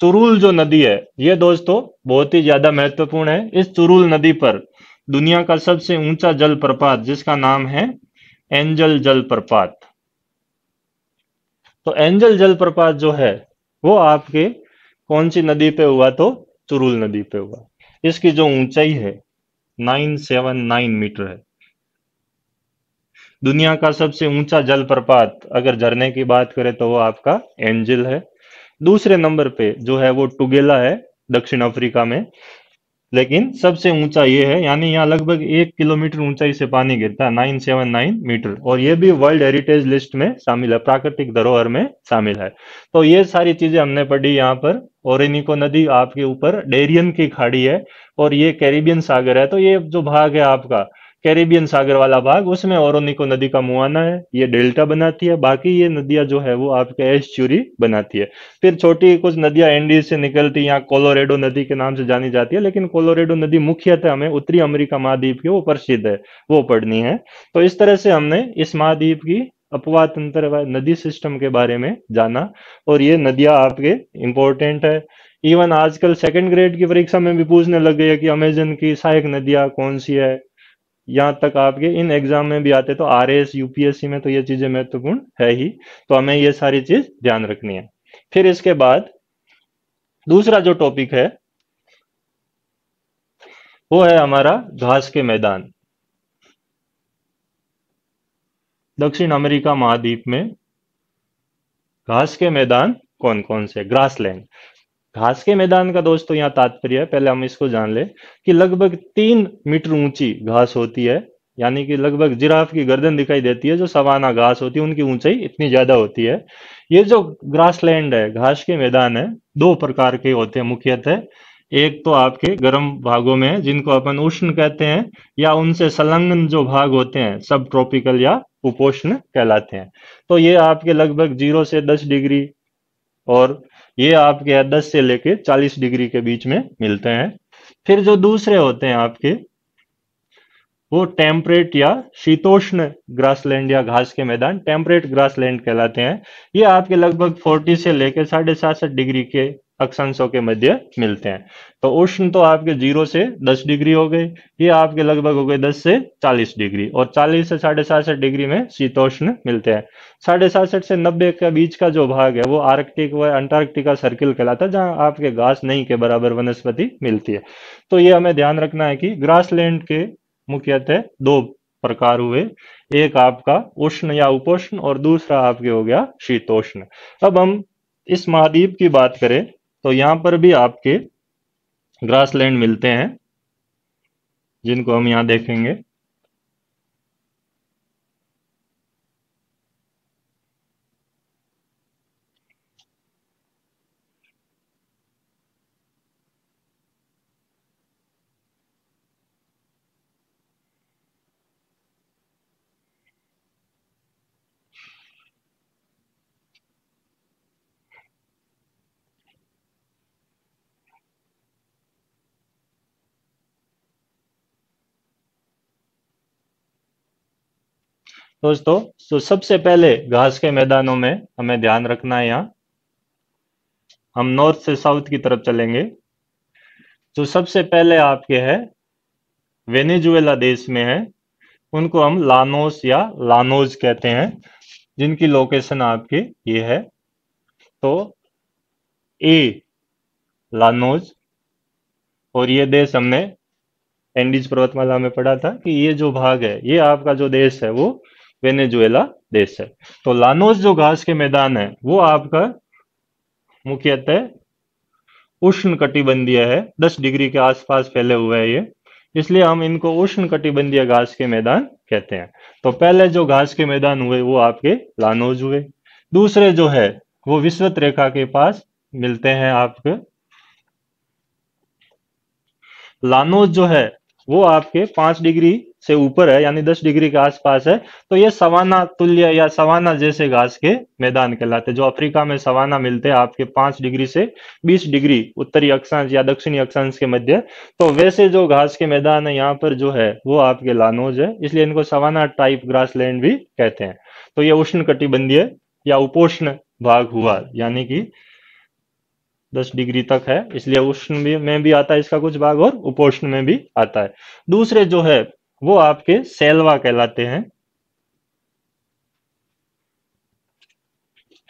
चुरूल जो नदी है, ये दोस्तों बहुत ही ज़्यादा महत्वपूर्ण है। इस चुरूल नदी पर दुनिया का सबसे ऊँचा जल प्रपात जिसका नाम है एंजल जल प्रपात तो एंजल जल प्रपात जो है, वो आपके कौन सी नदी पे हुआ? तो चुरूल नदी पे हुआ। इसकी जो ऊंचाई है 979 मीटर है। दुनिया का सबसे ऊँचा जलप्रपात, अगर झरने की बात करें तो वो आपका एंजिल है। दूसरे नंबर पे जो है वो टुगेला है, दक्षिण अफ्रीका में। लेकिन सबसे ऊँचा ये है, यानी यहाँ लगभग एक किलोमीटर ऊंचाई से पानी गिरता है नाइन सेवन नाइन मीटर और ये भी वर्ल्ड हेरिटेज लिस्ट में शामिल है, प्राकृतिक धरोहर में शामिल है। तो ये सारी चीज़ें हमने पढ़ी यहाँ पर। ओरेनिको नदी आपके ऊपर डेरियन की खाड़ी है, और ये कैरिबियन सागर है। तो ये जो भाग है आपका कैरिबियन सागर वाला भाग, उसमें ओरोनिको नदी का मुआना है, ये डेल्टा बनाती है, बाकी ये नदियाँ जो है वो आपके एस्चुरी बनाती है। फिर छोटी कुछ नदियाँ एंडीज से निकलती यहाँ कोलोरेडो नदी के नाम से जानी जाती है, लेकिन कोलोरेडो नदी मुख्यतः हमें उत्तरी अमेरिका महाद्वीप की वो प्रसिद्ध है, वो पढ़नी है। तो इस तरह से हमने इस महाद्वीप की अपवाद तंत्र नदी सिस्टम के बारे में जाना, और ये नदियाँ आपके इंपॉर्टेंट है। इवन आजकल सेकंड ग्रेड की परीक्षा में भी पूछने लग गई है कि अमेजन की सहायक नदियाँ कौन सी है यहाँ तक आपके इन एग्ज़ाम में भी आते तो आर एस यूपीएससी में तो ये चीज़ें महत्वपूर्ण है ही। तो हमें ये सारी चीज़ ध्यान रखनी है। फिर इसके बाद दूसरा जो टॉपिक है, वो है हमारा घास के मैदान। दक्षिण अमेरिका महाद्वीप में घास के मैदान कौन कौन से? ग्रासलैंड। घास के मैदान का दोस्तों यहाँ तात्पर्य है, पहले हम इसको जान ले कि लगभग तीन मीटर ऊँची घास होती है, यानी कि लगभग जिराफ की गर्दन दिखाई देती है, जो सवाना घास होती है, उनकी ऊंचाई इतनी ज़्यादा होती है। ये जो ग्रासलैंड है, घास के मैदान है, दो प्रकार के होते हैं मुख्यतः। एक तो आपके गर्म भागों में जिनको अपन उष्ण कहते हैं, या उनसे संलग्न जो भाग होते हैं सब ट्रॉपिकल या उपोष्ण कहलाते हैं। तो ये आपके लगभग ज़ीरो से दस डिग्री और ये आपके दस से लेके चालीस डिग्री के बीच में मिलते हैं। फिर जो दूसरे होते हैं आपके, वो टेम्परेट या शीतोष्ण ग्रासलैंड या घास के मैदान, टेम्परेट ग्रासलैंड कहलाते हैं। ये आपके लगभग 40 से लेकर साढ़े सासठ डिग्री के अक्षांशों के मध्य मिलते हैं। तो उष्ण तो आपके ज़ीरो से 10 डिग्री हो गए, ये आपके लगभग हो गए 10 से 40 डिग्री, और 40 से साढ़े सासठ डिग्री में शीतोष्ण मिलते हैं। साढ़े सासठ से नब्बे के बीच का जो भाग है, वो आर्कटिक व अंटार्कटिका सर्किल कहलाता है, जहाँ आपके घास नहीं के बराबर वनस्पति मिलती है। तो ये हमें ध्यान रखना है कि ग्रासलैंड के मुख्यतः दो प्रकार हुए, एक आपका उष्ण या उपोष्ण, और दूसरा आपके हो गया शीतोष्ण। अब हम इस महाद्वीप की बात करें तो यहाँ पर भी आपके ग्रासलैंड मिलते हैं जिनको हम यहाँ देखेंगे। दोस्तों तो सबसे पहले घास के मैदानों में हमें ध्यान रखना है यहाँ। हम नॉर्थ से साउथ की तरफ़ चलेंगे। जो सबसे पहले आपके है, वेनेजुएला देश में है। उनको हम लानोस या लानोज कहते हैं, जिनकी लोकेशन आपके ये है। तो ए, लानोज, और ये देश हमने एंडीज पर्वतमाला में पढ़ा था कि ये जो भाग है, ये आपका जो देश है, वो वेनेजुएला देश है। तो लानोस जो घास के मैदान है, वो आपका मुख्यतः उष्ण कटिबंधीय है। 10 डिग्री के आसपास फैले हुए हैं ये। इसलिए हम इनको उष्ण कटिबंधीय घास के मैदान कहते हैं। तो पहले जो घास के मैदान हुए, वो आपके लानोज हुए। दूसरे जो है, वो विश्वत रेखा के पास मिलते हैं आपके। लानोज जो है वो आपके पाँच डिग्री से ऊपर है, यानी दस डिग्री के आसपास है। तो ये सवाना तुल्य या सवाना जैसे घास के मैदान कहलाते जो अफ्रीका में सवाना मिलते हैं आपके पाँच डिग्री से बीस डिग्री उत्तरी अक्षांश या दक्षिणी अक्षांश के मध्य। तो वैसे जो घास के मैदान है, यहाँ पर जो है, वो आपके लानोज है, इसलिए इनको सवाना टाइप ग्रासलैंड भी कहते हैं। तो ये उष्ण कटिबंधीय या उपोष्ण भाग हुआ, यानी कि दस डिग्री तक है इसलिए उष्ण में भी आता है इसका कुछ भाग और उपोष्ण में भी आता है। दूसरे जो है वो आपके सेलवा कहलाते हैं।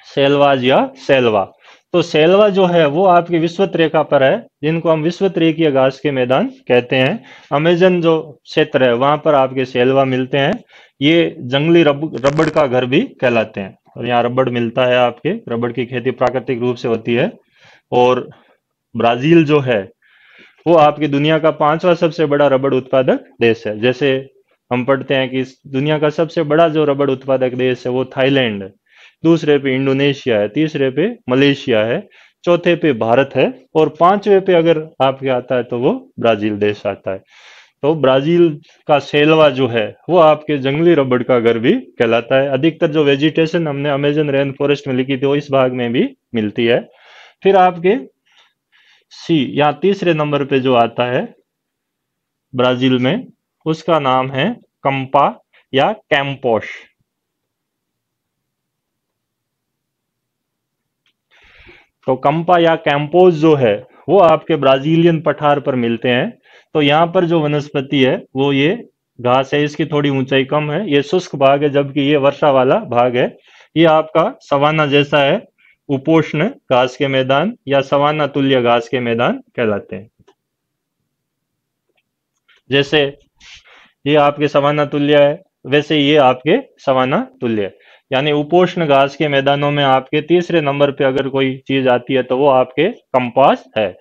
सेलवाज या सेलवा। तो सेलवा जो है वो आपकी विश्वत रेखा पर है जिनको हम विश्वत रेखीय घास के मैदान कहते हैं। अमेजन जो क्षेत्र है वहाँ पर आपके सेलवा मिलते हैं। ये जंगली रब, रबड़ का घर भी कहलाते हैं। और यहाँ रबड़ मिलता है आपके रबड़ की खेती प्राकृतिक रूप से होती है। और ब्राज़ील जो है, वो आपकी दुनिया का पांचवा सबसे बड़ा रबड़ उत्पादक देश है। जैसे हम पढ़ते हैं कि दुनिया का सबसे बड़ा जो रबड़ उत्पादक देश है, वो थाईलैंड दूसरे पे इंडोनेशिया है, तीसरे पे मलेशिया है, चौथे पे भारत है और पांचवे पे अगर आपके आता है तो वो ब्राज़ील देश आता है। तो ब्राज़ील का सेलवा जो है, वो आपके जंगली रबड़ का घर भी कहलाता है। अधिकतर जो वेजिटेशन हमने अमेजन रेन फॉरेस्ट में लिखी थी, वो इस भाग में भी मिलती है। फिर आपके सी यहाँ तीसरे नंबर पे जो आता है ब्राज़ील में, उसका नाम है कंपा या कैंपोश तो कंपा या कैंपोज जो है, वो आपके ब्राजीलियन पठार पर मिलते हैं। तो यहाँ पर जो वनस्पति है, वो ये घास है, इसकी थोड़ी ऊंचाई कम है। ये शुष्क भाग है, जबकि ये वर्षा वाला भाग है। ये आपका सवाना जैसा है। उपोष्ण घास के मैदान या सवाना तुल्य घास के मैदान कहलाते हैं। जैसे ये आपके सवाना तुल्य है, वैसे ये आपके सवाना तुल्य है। यानी उपोष्ण घास के मैदानों में आपके तीसरे नंबर पे अगर कोई चीज़ आती है तो वो आपके कंपास है।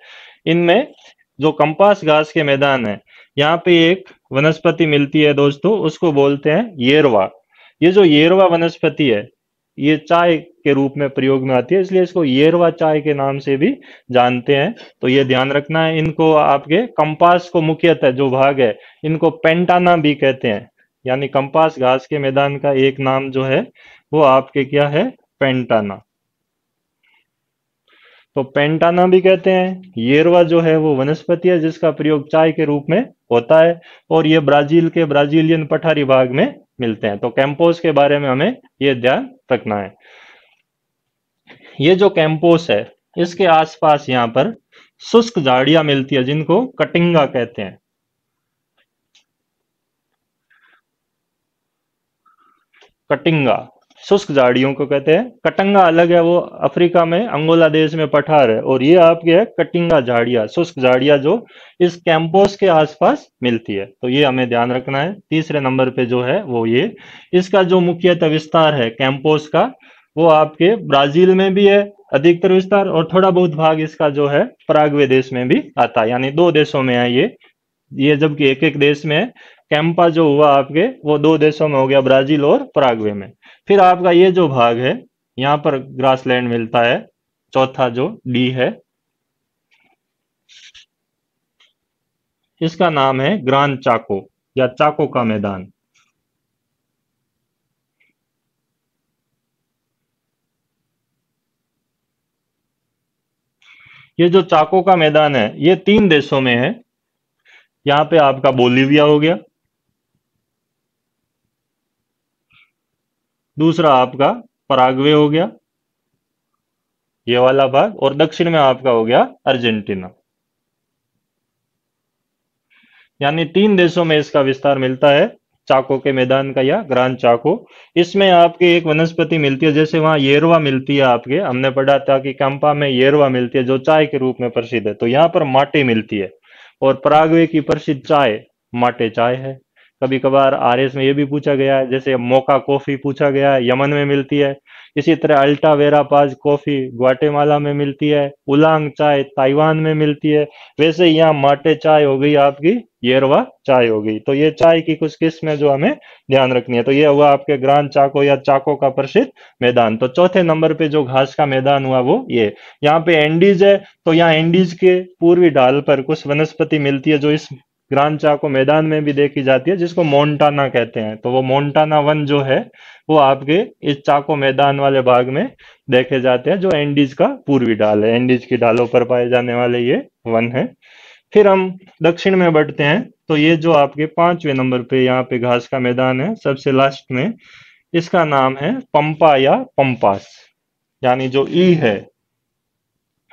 इनमें जो कंपास घास के मैदान है, यहाँ पे एक वनस्पति मिलती है दोस्तों, उसको बोलते हैं येरवा। ये जो येरवा वनस्पति है ये चाय के रूप में प्रयोग में आती है, इसलिए इसको येरवा चाय के नाम से भी जानते हैं। तो ये ध्यान रखना है, इनको आपके कंपास को मुख्यतः जो भाग है, इनको पेंटाना भी कहते हैं। यानी कंपास घास के मैदान का एक नाम जो है, वो आपके क्या है? पेंटाना। तो पेंटाना भी कहते हैं। येरवा जो है, वो वनस्पति है, जिसका प्रयोग चाय के रूप में होता है, और ये ब्राज़ील के ब्राजीलियन पठारी भाग में मिलते हैं। तो कैंपोस के बारे में हमें ये ध्यान रखना है। ये जो कैंपोस है, इसके आसपास यहाँ पर शुष्क झाड़ियाँ मिलती है, जिनको कटिंगा कहते हैं। कटिंगा। शुष्क झाड़ियों को कहते हैं। कटंगा अलग है वो अफ्रीका में, अंगोला देश में पठार है। और ये आपके है कटिंगा झाड़िया, शुष्क झाड़िया जो इस कैंपोस के आसपास मिलती है। तो ये हमें ध्यान रखना है। तीसरे नंबर पे जो है वो ये। इसका जो मुख्यतः विस्तार है कैंपोस का, वो आपके ब्राज़ील में भी है अधिकतर विस्तार, और थोड़ा बहुत भाग इसका जो है पराग्वे देश में भी आता है। यानी दो देशों में है ये। ये जबकि एक एक देश में कैंपा जो हुआ आपके, वो दो देशों में हो गया ब्राज़ील और पराग्वे में। फिर आपका ये जो भाग है, यहाँ पर ग्रासलैंड मिलता है, चौथा जो डी है, इसका नाम है ग्रान चाको या चाको का मैदान। ये जो चाको का मैदान है, ये तीन देशों में है। यहाँ पे आपका बोलीविया हो गया दूसरा आपका पराग्वे हो गया। ये वाला भाग, और दक्षिण में आपका हो गया अर्जेंटीना। यानी तीन देशों में इसका विस्तार मिलता है, चाको के मैदान का या ग्रांड चाको। इसमें आपके एक वनस्पति मिलती है, जैसे वहाँ येरवा मिलती है आपके। हमने पढ़ा था कि कैंपा में येरवा मिलती है, जो चाय के रूप में प्रसिद्ध है। तो यहाँ पर माटे मिलती है, और पराग्वे की प्रसिद्ध चाय, माटे चाय है। कभी कभार आर में ये भी पूछा गया है, जैसे मोका कॉफ़ी पूछा गया है, यमन में मिलती है। इसी तरह Alta Vera Paz coffee Guatemala में मिलती है, उलांग चाय ताइवान में मिलती है। वैसे यहाँ माटे चाय हो गई, आपकी येरवा चाय हो गई। तो ये चाय की कुछ किस्में जो हमें ध्यान रखनी है। तो ये हुआ आपके ग्रांड चाको या चाको का प्रसिद्ध मैदान। तो चौथे नंबर पे जो घास का मैदान हुआ, वो ये। यहाँ पे एंडीज है तो यहाँ एंडीज के पूर्वी ढाल पर कुछ वनस्पति मिलती है, जो इस ग्रांड चाको मैदान में भी देखी जाती है, जिसको मोन्टाना कहते हैं। तो वो मोन्टाना वन जो है, वो आपके इस चाको मैदान वाले भाग में देखे जाते हैं, जो एंडीज का पूर्वी डाल है। एंडीज की डालों पर पाए जाने वाले ये वन है। फिर हम दक्षिण में बढ़ते हैं तो ये जो आपके पाँचवें नंबर पे यहाँ पे घास का मैदान है, सबसे लास्ट में, इसका नाम है पंपा या पंपास। यानी जो ई है,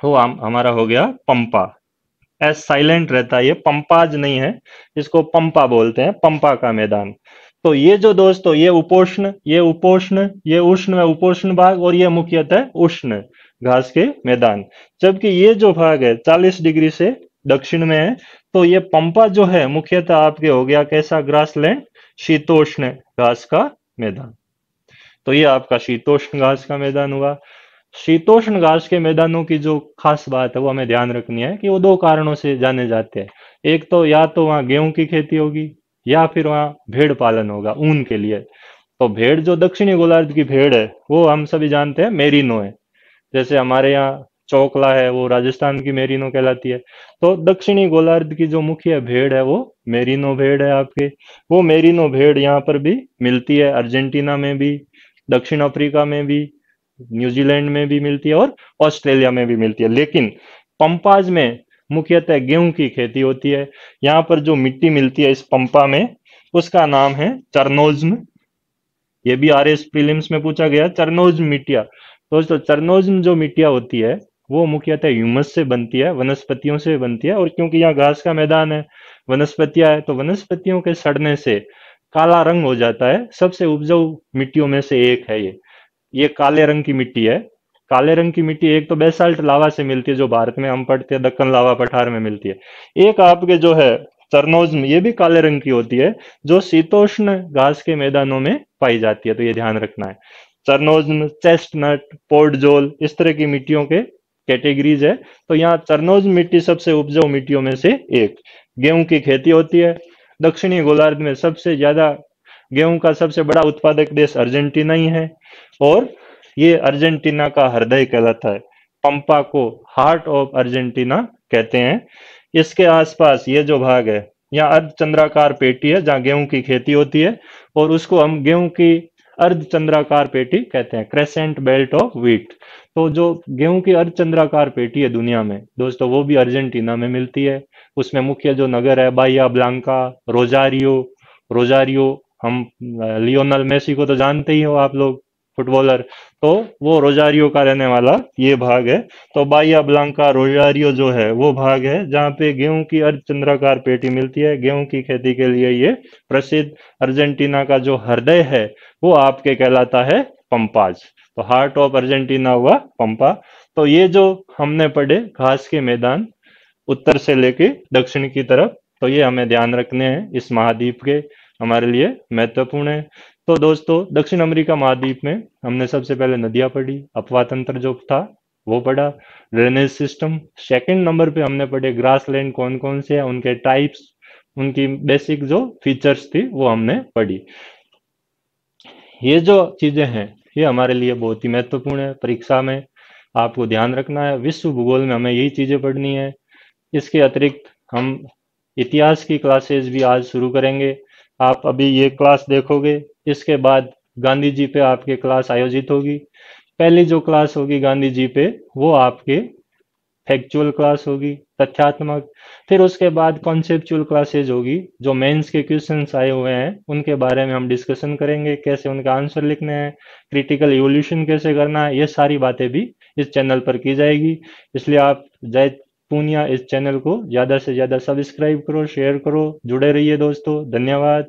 वो हम, हमारा हो गया पंपा। एस साइलेंट रहता है, ये पंपाज नहीं है, इसको पंपा बोलते हैं, पंपा का मैदान। तो ये जो दोस्तों, ये उपोष्ण ये उपोष्ण, ये उष्ण में उपोष्ण भाग और ये मुख्यतः उष्ण घास के मैदान। जबकि ये जो भाग है 40 डिग्री से दक्षिण में है तो ये पंपा जो है, मुख्यतः आपके हो गया कैसा? ग्रासलैंड, शीतोष्ण घास का मैदान। तो ये आपका शीतोष्ण घास का मैदान हुआ। शीतोष्ण घास के मैदानों की जो खास बात है, वो हमें ध्यान रखनी है कि वो दो कारणों से जाने जाते हैं। एक तो या तो वहाँ गेहूँ की खेती होगी, या फिर वहाँ भेड़ पालन होगा, ऊन के लिए। तो भेड़ जो दक्षिणी गोलार्ध की भेड़ है, वो हम सभी जानते हैं मेरीनो है। जैसे हमारे यहाँ चौकला है, वो राजस्थान की मेरीनो कहलाती है। तो दक्षिणी गोलार्ध की जो मुख्य भेड़ है, वो मेरीनो भेड़ है आपके। वो मेरीनो भेड़ यहाँ पर भी मिलती है, अर्जेंटीना में भी, दक्षिण अफ्रीका में भी न्यूजीलैंड में भी मिलती है और ऑस्ट्रेलिया में भी मिलती है। लेकिन पंपाज में मुख्यतः गेहूँ की खेती होती है। यहाँ पर जो मिट्टी मिलती है इस पंपा में, उसका नाम है चरनोज्म। ये भी आर एस प्रीलिम्स में पूछा गया, चरनोज्म मिट्टिया। दोस्तों, चरनोज्म जो मिट्टिया होती है, वो मुख्यतः ह्यूमस से बनती है, वनस्पतियों से बनती है और क्योंकि यहाँ घास का मैदान है, वनस्पतियाँ है तो वनस्पतियों के सड़ने से काला रंग हो जाता है। सबसे उपजाऊ मिट्टियों में से एक है ये। ये काले रंग की मिट्टी है। काले रंग की मिट्टी एक तो बेसाल्ट लावा से मिलती है, जो भारत में हम पढ़ते हैं, दक्कन लावा पठार में मिलती है। एक आपके जो है चरनोज्म ये भी काले रंग की होती है, जो शीतोष्ण घास के मैदानों में पाई जाती है तो ये ध्यान रखना है। चरनोज चेस्टनट पोर्टजोल इस तरह की मिट्टियों के कैटेगरीज है। तो यहाँ चरनोज मिट्टी सबसे उपजाऊ मिट्टियों में से एक। गेहूँ की खेती होती है। दक्षिणी गोलार्ध में सबसे ज़्यादा, गेहूँ का सबसे बड़ा उत्पादक देश अर्जेंटीना ही है। और ये अर्जेंटीना का हृदय कहलाता है। पंपा को हार्ट ऑफ़ अर्जेंटीना कहते हैं। इसके आसपास ये जो भाग है, यहाँ अर्धचंद्राकार पेटी है जहाँ गेहूँ की खेती होती है और उसको हम गेहूँ की अर्धचंद्राकार पेटी कहते हैं क्रेसेंट बेल्ट ऑफ़ व्हीट तो जो गेहूँ की अर्धचंद्राकार पेटी है दुनिया में, दोस्तों, वो भी अर्जेंटीना में मिलती है। उसमें मुख्य जो नगर है बाइया ब्लांका, रोजारियो रोजारियो, हम लियोनल मेसी को तो जानते ही हो आप लोग फुटबॉलर। तो वो रोजारियो का रहने वाला ये भाग है। तो बाइया ब्लांका रोजारियो जो है, वो भाग है, जहाँ पे गेहूँ की अर्धचंद्राकार पेटी मिलती है। गेहूँ की खेती के लिए ये प्रसिद्ध अर्जेंटीना का जो हृदय है, वो आपके कहलाता है पंपाज। तो हार्ट ऑफ़ अर्जेंटीना हुआ पंपा। तो ये जो हमने पढ़े, घास के मैदान, उत्तर से लेके दक्षिण की तरफ़ तो ये हमें ध्यान रखने हैं। इस महाद्वीप के हमारे लिए महत्वपूर्ण है। तो दोस्तों, दक्षिण अमेरिका महाद्वीप में हमने सबसे पहले नदियाँ पढ़ी अपवा तंत्र जो था, वो पढ़ा, ड्रेनेज सिस्टम। सेकंड नंबर पे हमने पढ़े ग्रास लैंड कौन कौन से हैं, उनके टाइप्स उनकी बेसिक जो फीचर्स थी, वो हमने पढ़ी। ये जो चीज़ें हैं, ये हमारे लिए बहुत ही महत्वपूर्ण है। परीक्षा में आपको ध्यान रखना है, विश्व भूगोल में हमें यही चीज़ें पढ़नी है। इसके अतिरिक्त हम इतिहास की क्लासेस भी आज शुरू करेंगे। आप अभी ये क्लास देखोगे इसके बाद गांधी जी पे आपके क्लास आयोजित होगी। पहली जो क्लास होगी गांधी जी पे, वो आपके फैक्चुअल क्लास होगी, तथ्यात्मक। फिर उसके बाद कॉन्सेप्चुअल क्लासेज होगी, जो मेंस के क्वेश्चंस आए हुए हैं, उनके बारे में हम डिस्कशन करेंगे, कैसे उनका आंसर लिखने हैं क्रिटिकल इवोल्यूशन कैसे करना है, ये सारी बातें भी इस चैनल पर की जाएगी। इसलिए आप जय पूनिया इस चैनल को ज़्यादा से ज़्यादा सब्सक्राइब करो शेयर करो, जुड़े रहिए दोस्तों, धन्यवाद।